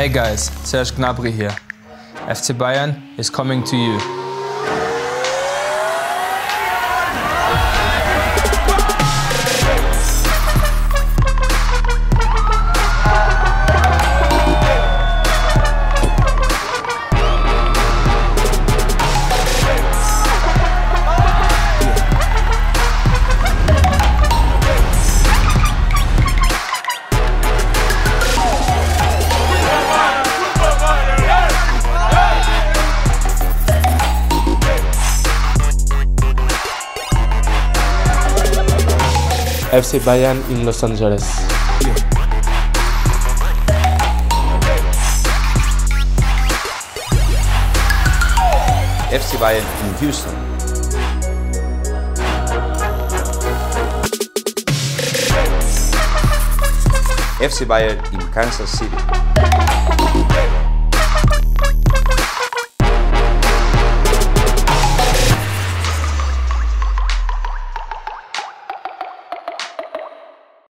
Hey guys, Serge Gnabry here. FC Bayern is coming to you. FC Bayern in Los Angeles. FC Bayern in Houston. FC Bayern in Kansas City.